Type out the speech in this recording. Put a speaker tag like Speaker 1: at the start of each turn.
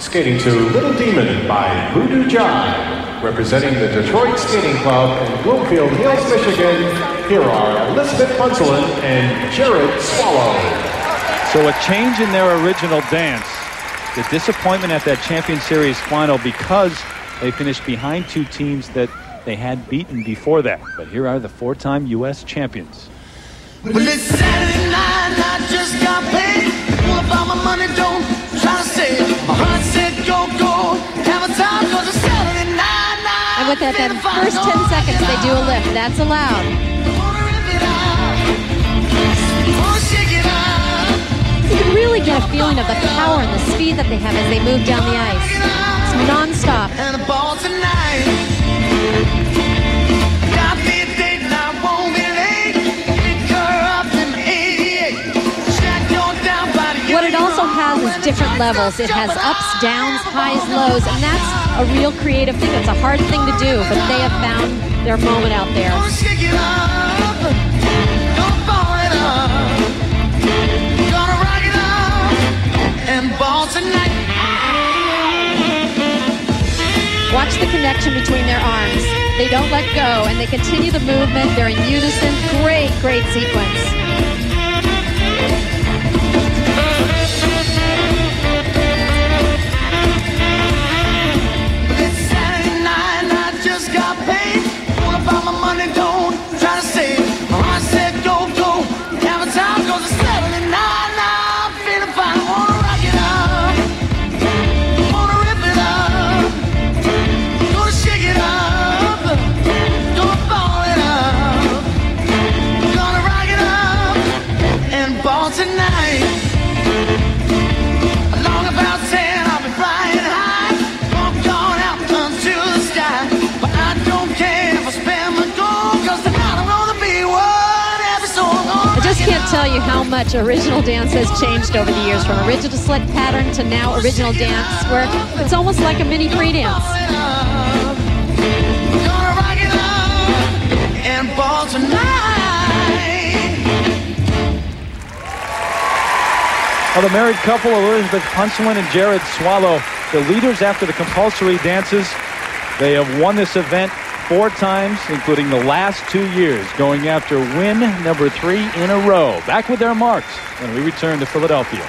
Speaker 1: Skating to Little Demon by Voodoo Jive. Representing the Detroit Skating Club in Bloomfield Hills, Michigan, here are Elizabeth Punsalan and Jerod Swallow.
Speaker 2: So a change in their original dance. The disappointment at that Champion Series final because they finished behind two teams that they had beaten before that. But here are the four-time U.S. champions.
Speaker 3: Well,
Speaker 4: that, that first 10 seconds, they do a lift. That's allowed. You can really get a feeling of the power and the speed that they have as they move down the ice. Is different levels. It has ups, downs, highs, lows, and that's a real creative thing. It's a hard thing to do, but they have found their moment out there.
Speaker 3: Gonna shake it up. Gonna ball it up. Gonna rock it up. And ball tonight.
Speaker 4: Watch the connection between their arms. They don't let go, and they continue the movement. They're in unison. Great, great sequence.
Speaker 3: Tonight. Along about 10, I'll be flying high. I'm going out unto the sky. But I don't care if I spend my gold, cause tonight I'm gonna be one every.
Speaker 4: I just can't tell you how much original dance has changed over the years, from original set pattern to now original dance, where it's almost like a mini free dance.
Speaker 2: Well, the married couple, Elizabeth Punsalan and Jerod Swallow, the leaders after the compulsory dances. They have won this event four times, including the last two years, going after win number three in a row. Back with their marks when we return to Philadelphia.